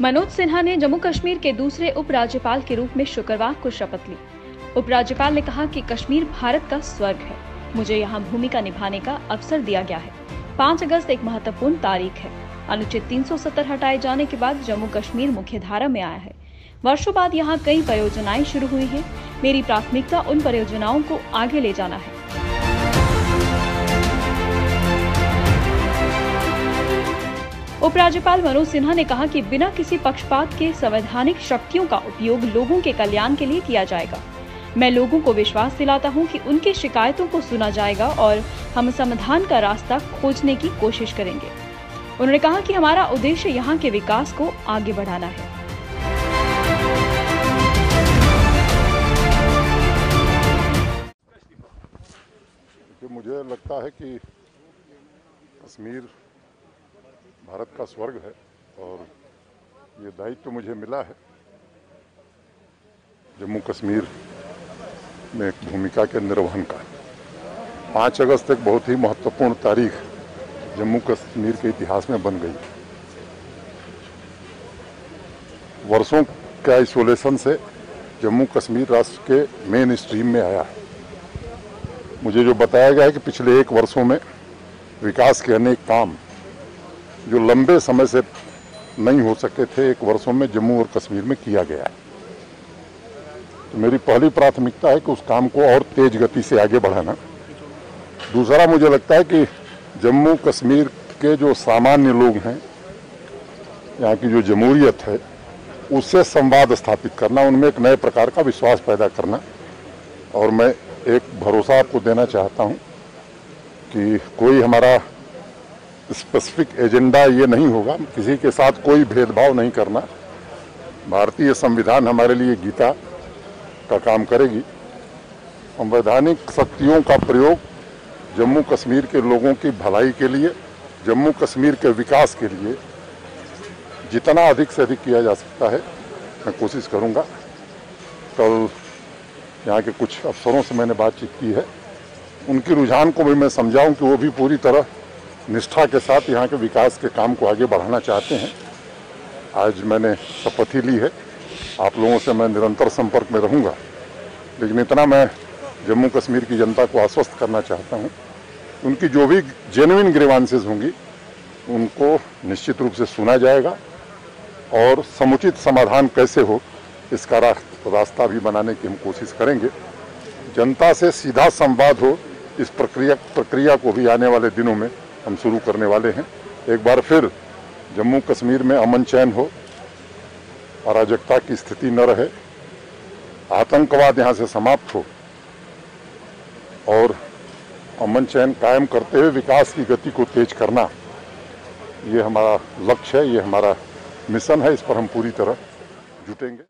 मनोज सिन्हा ने जम्मू कश्मीर के दूसरे उपराज्यपाल के रूप में शुक्रवार को शपथ ली। उपराज्यपाल ने कहा कि कश्मीर भारत का स्वर्ग है। मुझे यहाँ भूमिका निभाने का अवसर दिया गया है। पाँच अगस्त एक महत्वपूर्ण तारीख है। अनुच्छेद 370 हटाए जाने के बाद जम्मू कश्मीर मुख्य धारा में आया है। वर्षों बाद यहाँ कई परियोजनाएँ शुरू हुई हैं। मेरी प्राथमिकता उन परियोजनाओं को आगे ले जाना है। उपराज्यपाल मनोज सिन्हा ने कहा कि बिना किसी पक्षपात के संवैधानिक शक्तियों का उपयोग लोगों के कल्याण के लिए किया जाएगा। मैं लोगों को विश्वास दिलाता हूँ कि उनकी शिकायतों को सुना जाएगा और हम समाधान का रास्ता खोजने की कोशिश करेंगे। उन्होंने कहा कि हमारा उद्देश्य यहाँ के विकास को आगे बढ़ाना है। मुझे लगता है कि कश्मीर भारत का स्वर्ग है और ये दायित्व तो मुझे मिला है। जम्मू कश्मीर में भूमिका के निर्वहन का। पाँच अगस्त एक बहुत ही महत्वपूर्ण तारीख जम्मू कश्मीर के इतिहास में बन गई। वर्षों के आइसोलेशन से जम्मू कश्मीर राष्ट्र के मेन स्ट्रीम में आया। है मुझे जो बताया गया है कि पिछले एक वर्षों में विकास के अनेक काम जो लंबे समय से नहीं हो सके थे, एक वर्षों में जम्मू और कश्मीर में किया गया। तो मेरी पहली प्राथमिकता है कि उस काम को और तेज गति से आगे बढ़ाना। दूसरा, मुझे लगता है कि जम्मू कश्मीर के जो सामान्य लोग हैं, यहाँ की जो जमहूरियत है, उससे संवाद स्थापित करना, उनमें एक नए प्रकार का विश्वास पैदा करना। और मैं एक भरोसा आपको देना चाहता हूँ कि कोई हमारा स्पेसिफिक एजेंडा ये नहीं होगा। किसी के साथ कोई भेदभाव नहीं करना। भारतीय संविधान हमारे लिए गीता का काम करेगी। संवैधानिक शक्तियों का प्रयोग जम्मू कश्मीर के लोगों की भलाई के लिए जम्मू कश्मीर के विकास के लिए जितना अधिक से अधिक किया जा सकता है, मैं कोशिश करूँगा। कल यहाँ के कुछ अफसरों से मैंने बातचीत की है। उनकी रुझान को भी मैं समझाऊं कि वो भी पूरी तरह निष्ठा के साथ यहाँ के विकास के काम को आगे बढ़ाना चाहते हैं। आज मैंने शपथ ही ली है। आप लोगों से मैं निरंतर संपर्क में रहूँगा। लेकिन इतना मैं जम्मू कश्मीर की जनता को आश्वस्त करना चाहता हूँ। उनकी जो भी जेनुइन ग्रीवांसेस होंगी, उनको निश्चित रूप से सुना जाएगा और समुचित समाधान कैसे हो, इसका रास्ता भी बनाने की हम कोशिश करेंगे। जनता से सीधा संवाद हो इस प्रक्रिया प्रक्रिया को भी आने वाले दिनों में। हम शुरू करने वाले हैं। एक बार फिर जम्मू कश्मीर में अमन चैन हो, अराजकता की स्थिति न रहे, आतंकवाद यहाँ से समाप्त हो और अमन चैन कायम करते हुए विकास की गति को तेज करना, ये हमारा लक्ष्य है, ये हमारा मिशन है, इस पर हम पूरी तरह जुटेंगे।